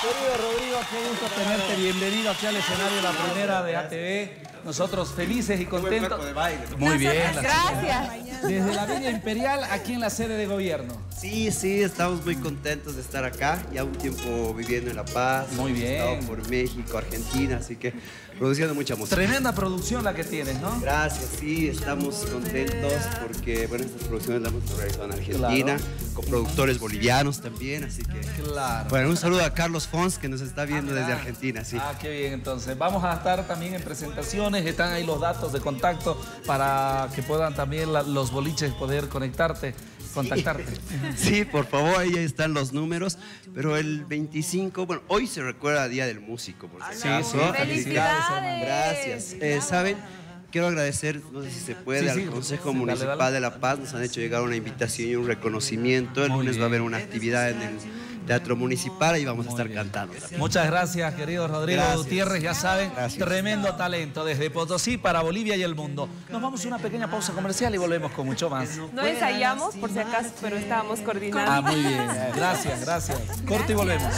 Querido Rodrigo, qué gusto tenerte. Bienvenido aquí al escenario de la primera de ATV. Nosotros felices y contentos. Muy bien. Gracias. Desde la Villa Imperial, aquí en la sede de gobierno. Sí, sí, estamos muy contentos de estar acá. Ya un tiempo viviendo en La Paz. Muy bien. Por México, Argentina, así que produciendo mucha música. Tremenda producción la que tienes, ¿no? Gracias, sí, estamos contentos porque, bueno, estas producciones las hemos realizado en Argentina, con productores bolivianos también, así que... Claro. Bueno, un saludo a Carlos Fons, que nos está viendo Ah, desde. Argentina, sí. Ah, qué bien, entonces. Vamos a estar también en presentaciones, están ahí los datos de contacto para que puedan también la- los boliches poder conectarte, contactarte. Sí, por favor, ahí están los números. Pero el 25, bueno, hoy se recuerda Día del Músico, por si Sí, acaso. sí, ¡Felicidades! Gracias. Eh, ¿Saben? Quiero agradecer, no sé si se puede, Sí, al sí, Consejo sí, Municipal dale. de La Paz. Nos han hecho llegar una invitación y un reconocimiento. El Muy lunes va a haber una actividad en el Teatro Municipal y vamos a estar bien. cantando. también. Muchas gracias, querido Rodrigo Gracias. Gutiérrez. Ya saben, Gracias. tremendo talento desde Potosí para Bolivia y el mundo. Nos vamos a una pequeña pausa comercial y volvemos con mucho más. No ensayamos, por si acaso, pero estábando. Ah, muy bien. Gracias, gracias. Corte y volvemos.